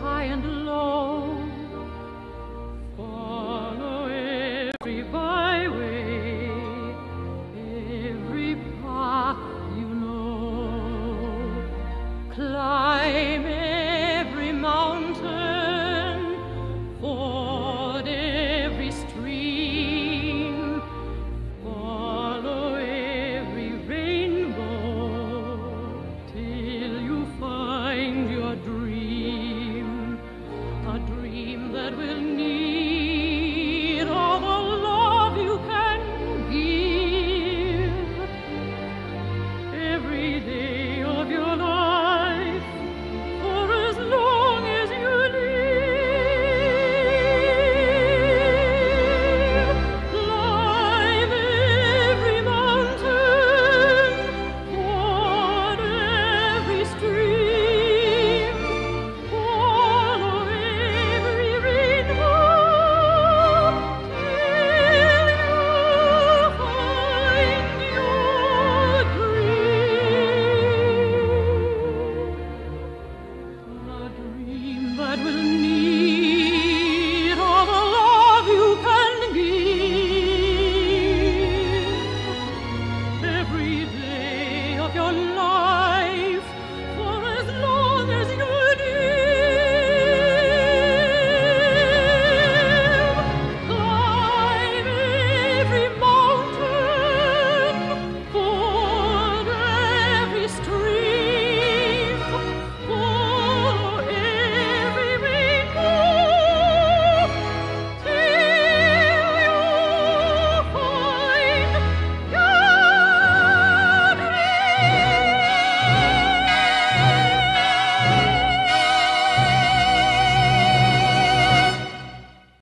high and low.